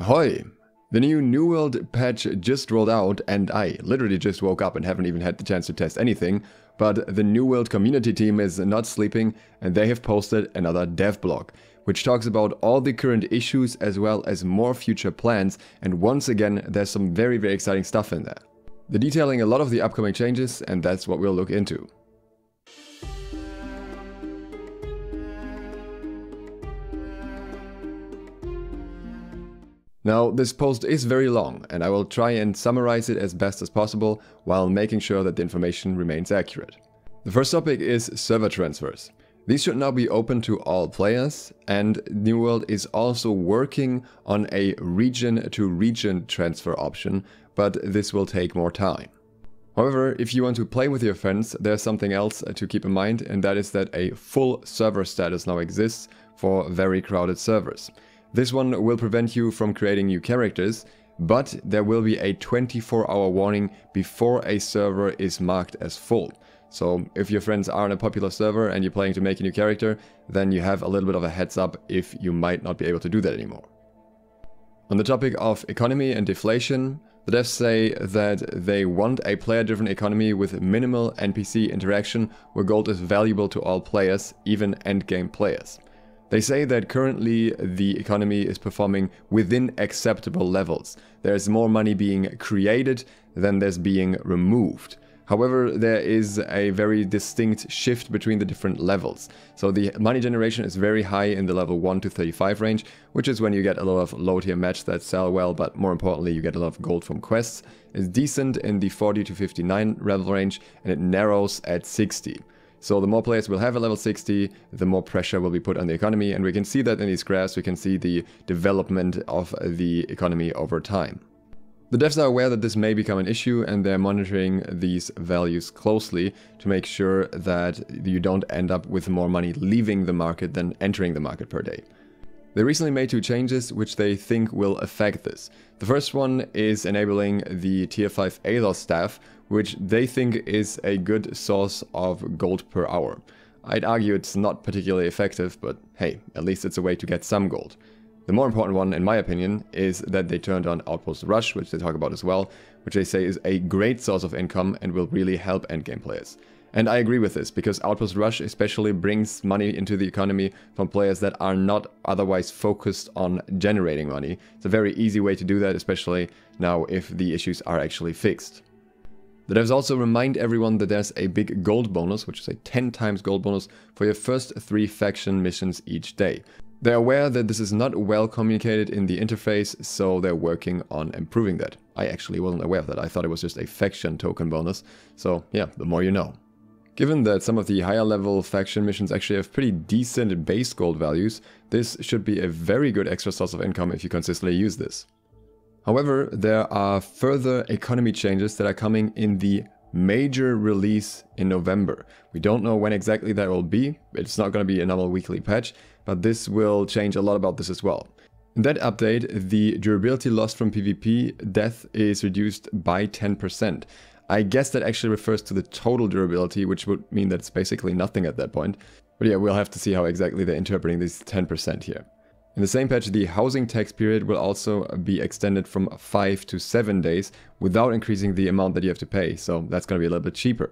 Ahoy! The new New World patch just rolled out and I literally just woke up and haven't even had the chance to test anything, but the New World community team is not sleeping and they have posted another dev blog, which talks about all the current issues as well as more future plans and once again there's some very very exciting stuff in there. They're detailing a lot of the upcoming changes and that's what we'll look into. Now, this post is very long, and I will try and summarize it as best as possible while making sure that the information remains accurate. The first topic is server transfers. These should now be open to all players, and New World is also working on a region to region transfer option, but this will take more time. However, if you want to play with your friends, there's something else to keep in mind, and that is that a full server status now exists for very crowded servers. This one will prevent you from creating new characters, but there will be a 24 hour warning before a server is marked as full. So if your friends are on a popular server and you're planning to make a new character, then you have a little bit of a heads up if you might not be able to do that anymore. On the topic of economy and deflation, the devs say that they want a player-driven economy with minimal NPC interaction where gold is valuable to all players, even endgame players. They say that currently the economy is performing within acceptable levels. There's more money being created than there's being removed. However, there is a very distinct shift between the different levels. So the money generation is very high in the level 1 to 35 range, which is when you get a lot of low tier mats that sell well, but more importantly, you get a lot of gold from quests. It's decent in the 40 to 59 level range, and it narrows at 60. So the more players will have a level 60, the more pressure will be put on the economy, and we can see that in these graphs, we can see the development of the economy over time. The devs are aware that this may become an issue and they're monitoring these values closely to make sure that you don't end up with more money leaving the market than entering the market per day. They recently made two changes which they think will affect this. The first one is enabling the tier 5 Azoth staff, which they think is a good source of gold per hour. I'd argue it's not particularly effective, but hey, at least it's a way to get some gold. The more important one, in my opinion, is that they turned on Outpost Rush, which they talk about as well, which they say is a great source of income and will really help endgame players. And I agree with this, because Outpost Rush especially brings money into the economy from players that are not otherwise focused on generating money. It's a very easy way to do that, especially now if the issues are actually fixed. Devs also remind everyone that there's a big gold bonus, which is a 10 times gold bonus, for your first 3 faction missions each day. They're aware that this is not well communicated in the interface, so they're working on improving that. I actually wasn't aware of that, I thought it was just a faction token bonus, so yeah, the more you know. Given that some of the higher level faction missions actually have pretty decent base gold values, this should be a very good extra source of income if you consistently use this. However, there are further economy changes that are coming in the major release in November. We don't know when exactly that will be. It's not going to be another weekly patch, but this will change a lot about this as well. In that update, the durability lost from PvP death is reduced by 10%. I guess that actually refers to the total durability, which would mean that it's basically nothing at that point. But yeah, we'll have to see how exactly they're interpreting this 10% here. In the same patch, the housing tax period will also be extended from 5 to 7 days without increasing the amount that you have to pay, so that's going to be a little bit cheaper.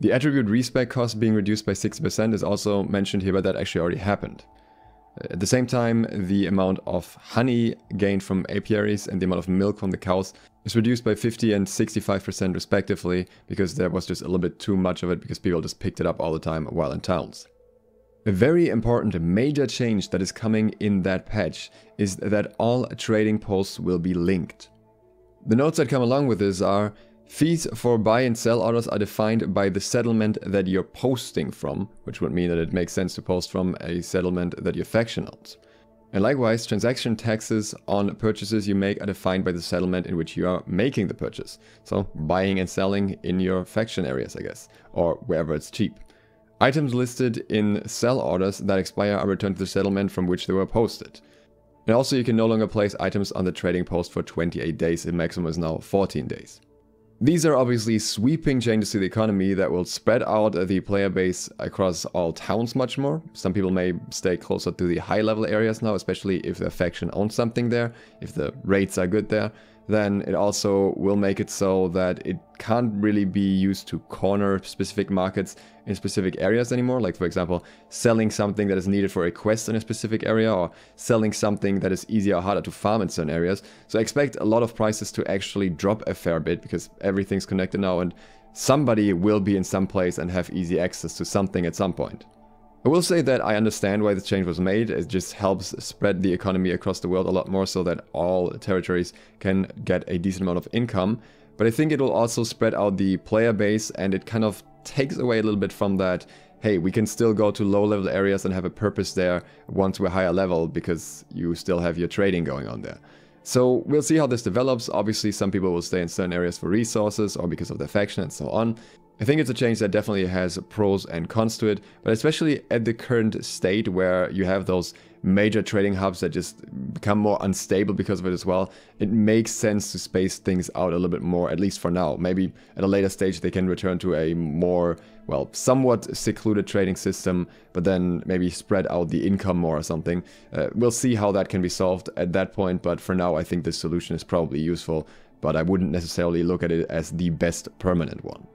The attribute respec cost being reduced by 60% is also mentioned here, but that actually already happened. At the same time, the amount of honey gained from apiaries and the amount of milk from the cows is reduced by 50 and 65% respectively, because there was just a little bit too much of it because people just picked it up all the time while in towns. A very important major change that is coming in that patch is that all trading posts will be linked. The notes that come along with this are Fees for buy and sell orders are defined by the settlement that you're posting from, which would mean that it makes sense to post from a settlement that your faction owns. And likewise, transaction taxes on purchases you make are defined by the settlement in which you are making the purchase. So buying and selling in your faction areas, I guess, or wherever it's cheap. Items listed in sell orders that expire are returned to the settlement from which they were posted. And also you can no longer place items on the trading post for 28 days, the maximum is now 14 days. These are obviously sweeping changes to the economy that will spread out the player base across all towns much more. Some people may stay closer to the high level areas now, especially if their faction owns something there, if the rates are good there then it also will make it so that it can't really be used to corner specific markets in specific areas anymore. Like, for example, selling something that is needed for a quest in a specific area or selling something that is easier or harder to farm in certain areas. So I expect a lot of prices to actually drop a fair bit because everything's connected now and somebody will be in some place and have easy access to something at some point. I will say that I understand why this change was made. It just helps spread the economy across the world a lot more so that all territories can get a decent amount of income. But I think it will also spread out the player base and it kind of takes away a little bit from that, hey, we can still go to low level areas and have a purpose there once we're higher level because you still have your trading going on there. So we'll see how this develops. Obviously, some people will stay in certain areas for resources or because of their faction and so on. I think it's a change that definitely has pros and cons to it, but especially at the current state where you have those major trading hubs that just become more unstable because of it as well, it makes sense to space things out a little bit more, at least for now. Maybe at a later stage they can return to a more, well, somewhat secluded trading system, but then maybe spread out the income more or something. Uh, we'll see how that can be solved at that point, but for now I think this solution is probably useful, but I wouldn't necessarily look at it as the best permanent one.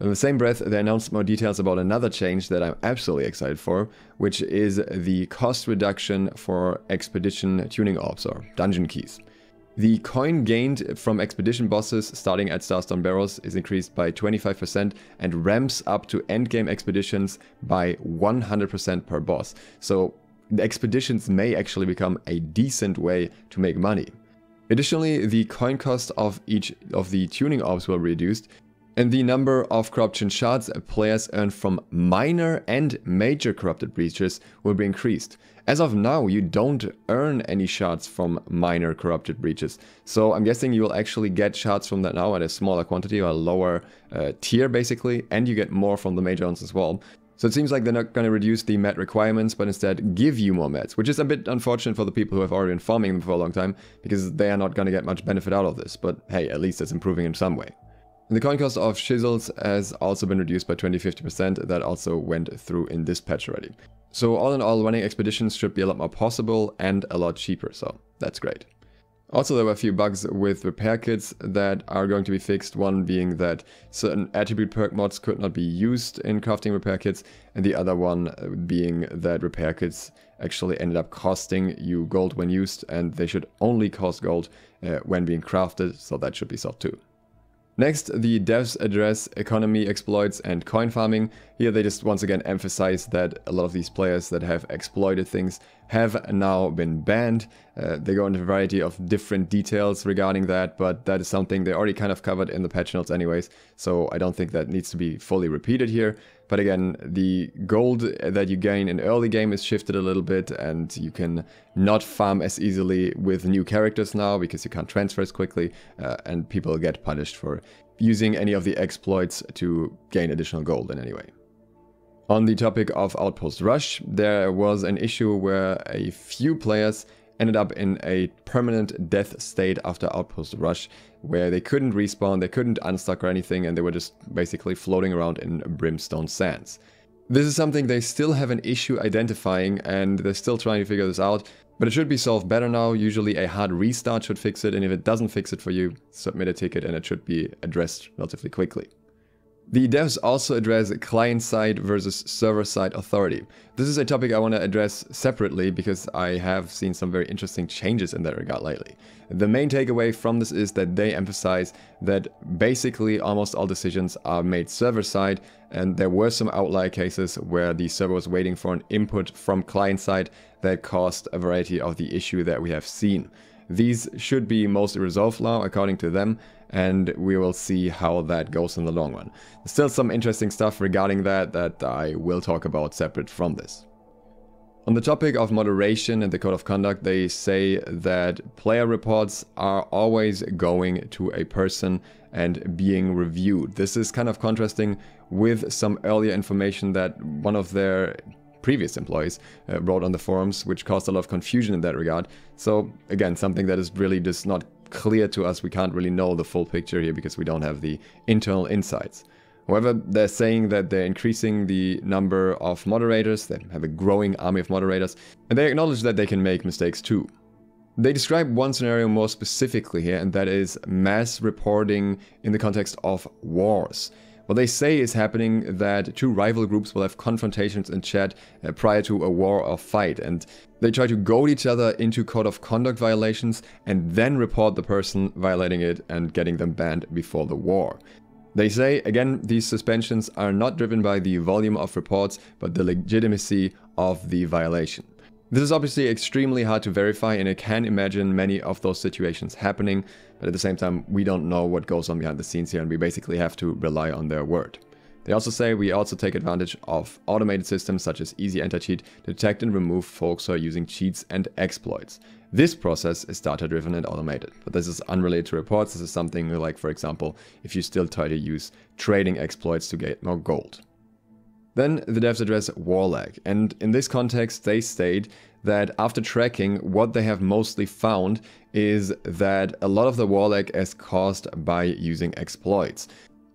In the same breath, they announced more details about another change that I'm absolutely excited for, which is the cost reduction for expedition tuning orbs or dungeon keys. The coin gained from expedition bosses starting at Starstone Barrows is increased by 25% and ramps up to endgame expeditions by 100% per boss. So the expeditions may actually become a decent way to make money. Additionally, the coin cost of each of the tuning orbs will be reduced, and the number of corruption shards players earn from minor and major corrupted breaches will be increased. As of now, you don't earn any shards from minor corrupted breaches, so I'm guessing you will actually get shards from that now at a smaller quantity or a lower uh, tier basically, and you get more from the major ones as well. So it seems like they're not going to reduce the mat requirements, but instead give you more mats, which is a bit unfortunate for the people who have already been farming them for a long time, because they are not going to get much benefit out of this, but hey, at least it's improving in some way. The coin cost of chisels has also been reduced by 20-50%, that also went through in this patch already. So all in all, running expeditions should be a lot more possible and a lot cheaper, so that's great. Also, there were a few bugs with repair kits that are going to be fixed, one being that certain attribute perk mods could not be used in crafting repair kits, and the other one being that repair kits actually ended up costing you gold when used, and they should only cost gold uh, when being crafted, so that should be solved too. Next, the devs address economy exploits and coin farming. Here they just once again emphasize that a lot of these players that have exploited things have now been banned. Uh, they go into a variety of different details regarding that, but that is something they already kind of covered in the patch notes anyways, so I don't think that needs to be fully repeated here. But again, the gold that you gain in early game is shifted a little bit and you can not farm as easily with new characters now because you can't transfer as quickly uh, and people get punished for using any of the exploits to gain additional gold in any way. On the topic of Outpost Rush, there was an issue where a few players ended up in a permanent death state after Outpost Rush, where they couldn't respawn, they couldn't unstuck or anything, and they were just basically floating around in brimstone sands. This is something they still have an issue identifying, and they're still trying to figure this out, but it should be solved better now. Usually a hard restart should fix it, and if it doesn't fix it for you, submit a ticket and it should be addressed relatively quickly. The devs also address client-side versus server-side authority. This is a topic I want to address separately because I have seen some very interesting changes in that regard lately. The main takeaway from this is that they emphasize that basically almost all decisions are made server-side and there were some outlier cases where the server was waiting for an input from client-side that caused a variety of the issue that we have seen. These should be mostly resolved now according to them and we will see how that goes in the long run. There's still some interesting stuff regarding that that I will talk about separate from this. On the topic of moderation and the code of conduct, they say that player reports are always going to a person and being reviewed. This is kind of contrasting with some earlier information that one of their previous employees uh, wrote on the forums, which caused a lot of confusion in that regard. So again, something that is really just not clear to us. We can't really know the full picture here because we don't have the internal insights. However, they're saying that they're increasing the number of moderators, they have a growing army of moderators, and they acknowledge that they can make mistakes too. They describe one scenario more specifically here, and that is mass reporting in the context of wars. What they say is happening that two rival groups will have confrontations in chat uh, prior to a war or fight, and they try to goad each other into code of conduct violations and then report the person violating it and getting them banned before the war. They say, again, these suspensions are not driven by the volume of reports, but the legitimacy of the violation. This is obviously extremely hard to verify and I can imagine many of those situations happening, but at the same time we don't know what goes on behind the scenes here and we basically have to rely on their word. They also say we also take advantage of automated systems such as Easy Anti-Cheat to detect and remove folks who are using cheats and exploits. This process is data-driven and automated, but this is unrelated to reports. This is something like, for example, if you still try to use trading exploits to get more gold. Then the devs address war lag, and in this context they state that after tracking, what they have mostly found is that a lot of the war lag is caused by using exploits.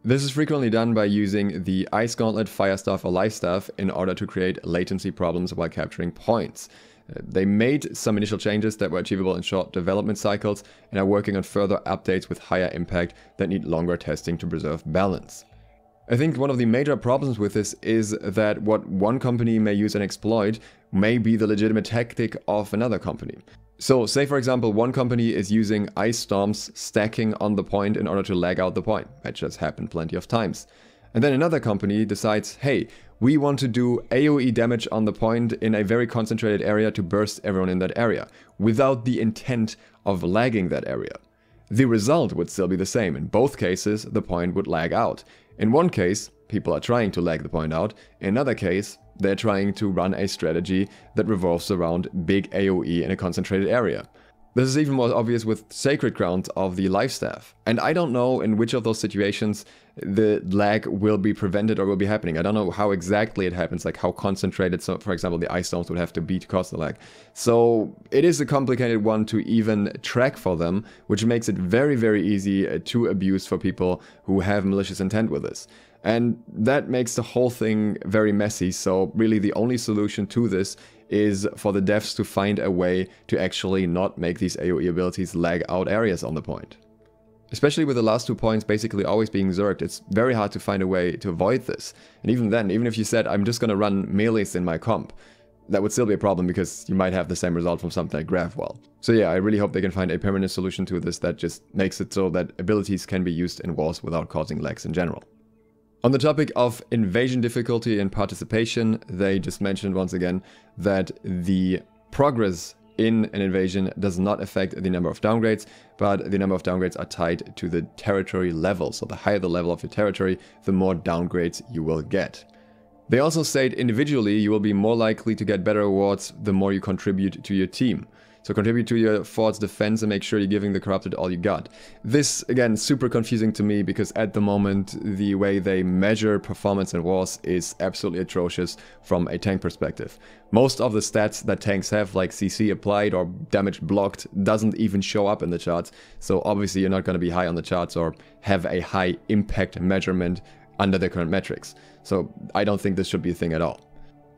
This is frequently done by using the Ice Gauntlet, Fire Staff or Life Staff in order to create latency problems while capturing points. Uh, they made some initial changes that were achievable in short development cycles and are working on further updates with higher impact that need longer testing to preserve balance. I think one of the major problems with this is that what one company may use and exploit may be the legitimate tactic of another company. So say for example one company is using ice storms stacking on the point in order to lag out the point. That just happened plenty of times. And then another company decides, hey, we want to do AoE damage on the point in a very concentrated area to burst everyone in that area, without the intent of lagging that area. The result would still be the same. In both cases, the point would lag out. In one case, people are trying to lag the point out. In another case, they're trying to run a strategy that revolves around big AoE in a concentrated area. This is even more obvious with Sacred Ground of the Life Staff. And I don't know in which of those situations the lag will be prevented or will be happening. I don't know how exactly it happens, like how concentrated, so for example, the ice storms would have to be to cause the lag. So it is a complicated one to even track for them, which makes it very, very easy uh, to abuse for people who have malicious intent with this. And that makes the whole thing very messy. So really the only solution to this is for the devs to find a way to actually not make these AoE abilities lag out areas on the point. Especially with the last two points basically always being zerged, it's very hard to find a way to avoid this. And even then, even if you said, I'm just gonna run melees in my comp, that would still be a problem because you might have the same result from something like GravWell. So yeah, I really hope they can find a permanent solution to this that just makes it so that abilities can be used in wars without causing lags in general. On the topic of invasion difficulty and participation, they just mentioned once again that the progress in an invasion does not affect the number of downgrades, but the number of downgrades are tied to the territory level. So the higher the level of your territory, the more downgrades you will get. They also state individually you will be more likely to get better awards the more you contribute to your team. So contribute to your fort's defense and make sure you're giving the corrupted all you got. This, again, super confusing to me because at the moment, the way they measure performance in wars is absolutely atrocious from a tank perspective. Most of the stats that tanks have, like CC applied or damage blocked, doesn't even show up in the charts. So obviously you're not going to be high on the charts or have a high impact measurement under the current metrics. So I don't think this should be a thing at all.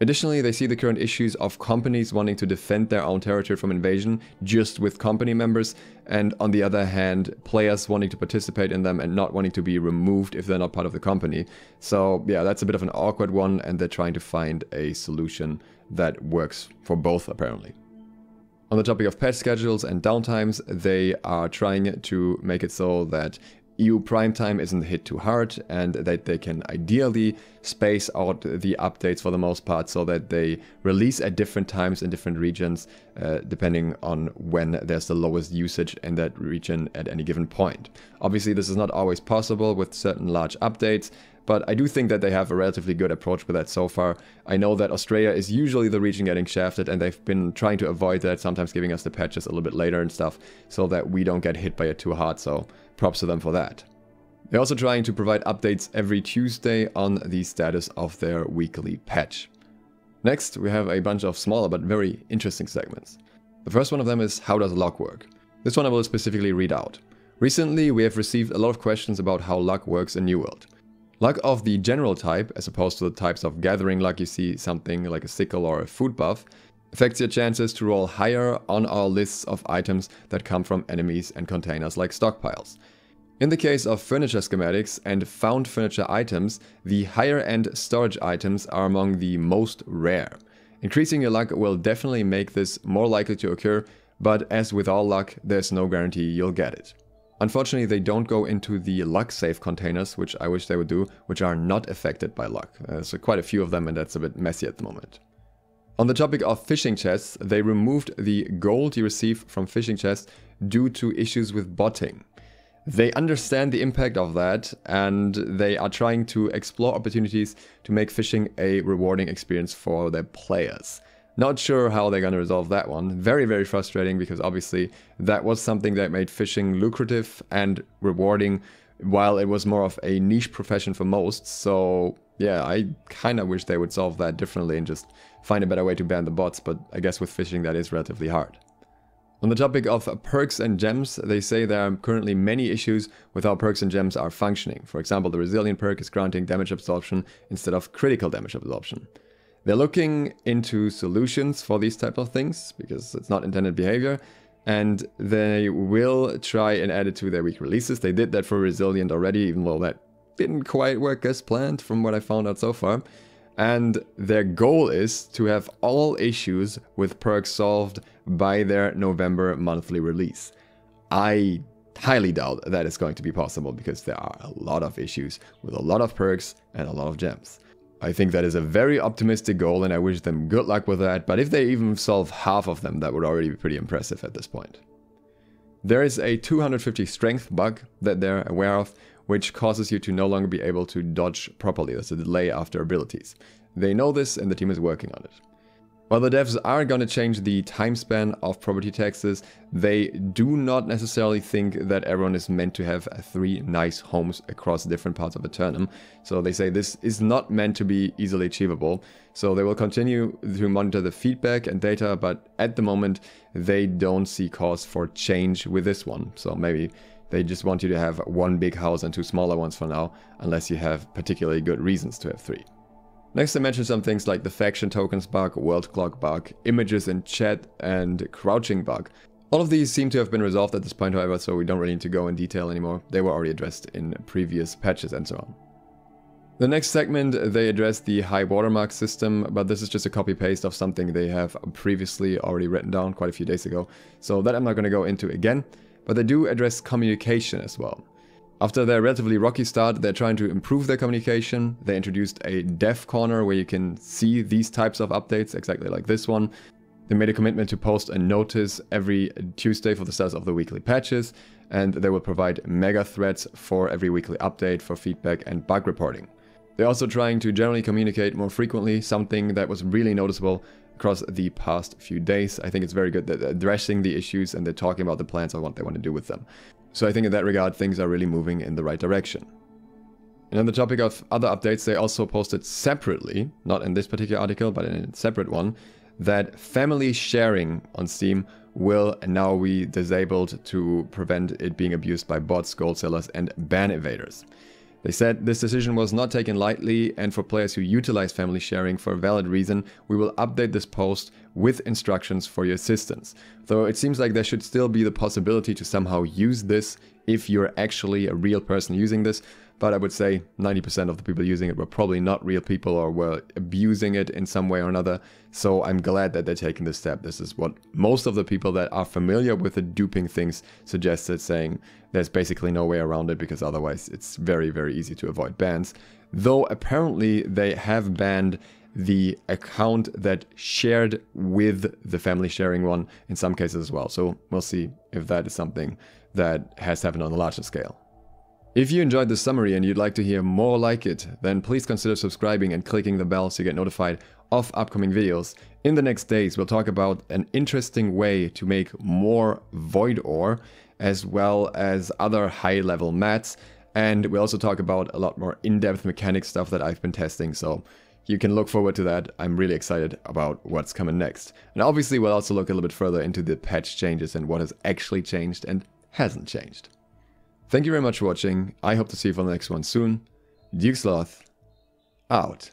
Additionally, they see the current issues of companies wanting to defend their own territory from invasion just with company members, and on the other hand, players wanting to participate in them and not wanting to be removed if they're not part of the company. So yeah, that's a bit of an awkward one, and they're trying to find a solution that works for both apparently. On the topic of patch schedules and downtimes, they are trying to make it so that EU prime time isn't hit too hard and that they can ideally space out the updates for the most part so that they release at different times in different regions uh, depending on when there's the lowest usage in that region at any given point. Obviously this is not always possible with certain large updates but I do think that they have a relatively good approach with that so far. I know that Australia is usually the region getting shafted and they've been trying to avoid that, sometimes giving us the patches a little bit later and stuff so that we don't get hit by it too hard, so props to them for that. They're also trying to provide updates every Tuesday on the status of their weekly patch. Next, we have a bunch of smaller but very interesting segments. The first one of them is how does luck work? This one I will specifically read out. Recently, we have received a lot of questions about how luck works in New World. Luck of the general type, as opposed to the types of gathering luck you see something like a sickle or a food buff, affects your chances to roll higher on our lists of items that come from enemies and containers like stockpiles. In the case of furniture schematics and found furniture items, the higher end storage items are among the most rare. Increasing your luck will definitely make this more likely to occur, but as with all luck, there's no guarantee you'll get it. Unfortunately, they don't go into the luck safe containers, which I wish they would do, which are not affected by luck. Uh, so, quite a few of them and that's a bit messy at the moment. On the topic of fishing chests, they removed the gold you receive from fishing chests due to issues with botting. They understand the impact of that and they are trying to explore opportunities to make fishing a rewarding experience for their players. Not sure how they're going to resolve that one. Very, very frustrating because obviously that was something that made fishing lucrative and rewarding while it was more of a niche profession for most. So yeah, I kind of wish they would solve that differently and just find a better way to ban the bots, but I guess with fishing that is relatively hard. On the topic of perks and gems, they say there are currently many issues with how perks and gems are functioning. For example, the resilient perk is granting damage absorption instead of critical damage absorption. They're looking into solutions for these type of things because it's not intended behavior and they will try and add it to their week releases. They did that for Resilient already, even though that didn't quite work as planned from what I found out so far. And their goal is to have all issues with perks solved by their November monthly release. I highly doubt that is going to be possible because there are a lot of issues with a lot of perks and a lot of gems. I think that is a very optimistic goal and I wish them good luck with that, but if they even solve half of them, that would already be pretty impressive at this point. There is a 250 strength bug that they're aware of, which causes you to no longer be able to dodge properly. There's a delay after abilities. They know this and the team is working on it. While the devs are going to change the time span of property taxes, they do not necessarily think that everyone is meant to have three nice homes across different parts of Aeternum. So they say this is not meant to be easily achievable. So they will continue to monitor the feedback and data, but at the moment they don't see cause for change with this one. So maybe they just want you to have one big house and two smaller ones for now, unless you have particularly good reasons to have three. Next I mentioned some things like the faction tokens bug, world clock bug, images in chat and crouching bug. All of these seem to have been resolved at this point however, so we don't really need to go in detail anymore. They were already addressed in previous patches and so on. The next segment, they address the high watermark system, but this is just a copy-paste of something they have previously already written down quite a few days ago. So that I'm not going to go into again, but they do address communication as well. After their relatively rocky start, they're trying to improve their communication. They introduced a dev corner where you can see these types of updates, exactly like this one. They made a commitment to post a notice every Tuesday for the status of the weekly patches, and they will provide mega threads for every weekly update for feedback and bug reporting. They're also trying to generally communicate more frequently, something that was really noticeable across the past few days. I think it's very good that they're addressing the issues and they're talking about the plans of what they want to do with them. So I think in that regard, things are really moving in the right direction. And on the topic of other updates, they also posted separately, not in this particular article, but in a separate one, that family sharing on Steam will now be disabled to prevent it being abused by bots, gold sellers, and ban evaders. They said this decision was not taken lightly, and for players who utilize family sharing for a valid reason, we will update this post with instructions for your assistance. Though it seems like there should still be the possibility to somehow use this if you're actually a real person using this, but I would say 90% of the people using it were probably not real people or were abusing it in some way or another. So I'm glad that they're taking this step. This is what most of the people that are familiar with the duping things suggested, saying there's basically no way around it because otherwise it's very, very easy to avoid bans. Though apparently they have banned the account that shared with the family sharing one in some cases as well. So we'll see if that is something that has happened on a larger scale. If you enjoyed this summary and you'd like to hear more like it, then please consider subscribing and clicking the bell so you get notified of upcoming videos. In the next days, we'll talk about an interesting way to make more Void Ore, as well as other high-level mats, and we'll also talk about a lot more in-depth mechanic stuff that I've been testing, so you can look forward to that. I'm really excited about what's coming next. And obviously we'll also look a little bit further into the patch changes and what has actually changed and hasn't changed. Thank you very much for watching. I hope to see you for the next one soon. Duke Sloth, out.